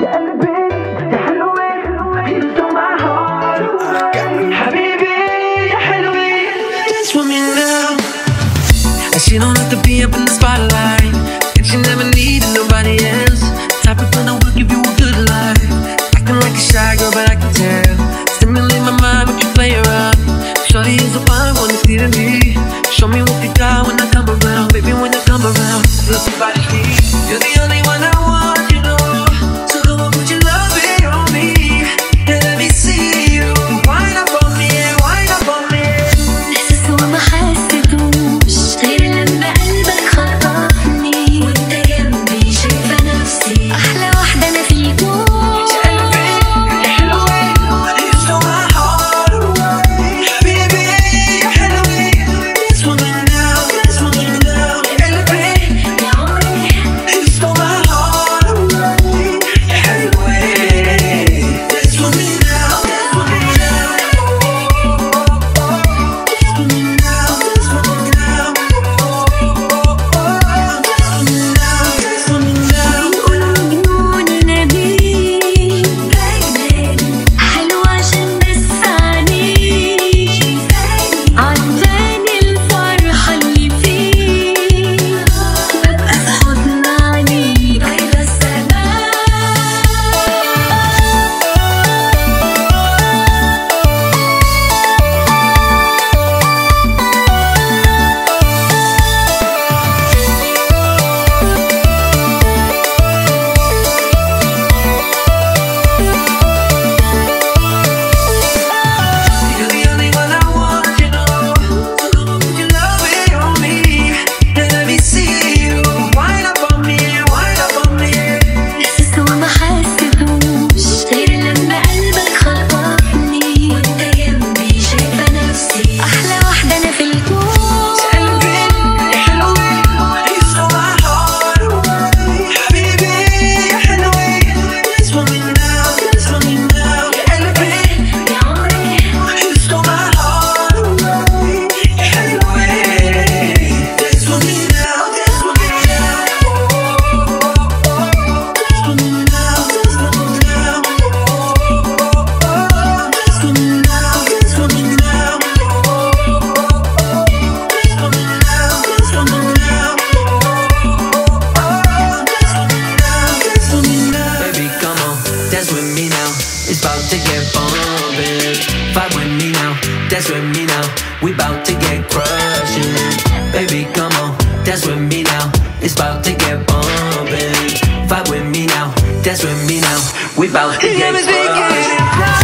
She don't to be up in the spotlight she never needed nobody else Type of will give you a good life Acting like a shy girl but I can tell Stimulate my mind you play Shorty is a fine one, Show me what you got when I come around Baby, when I come around somebody's You're the only Fight with me now, dance with me now. We bout to get crushing Baby, come on, dance with me now. It's bout to get bumping. Fight with me now, dance with me now. We bout to get crushing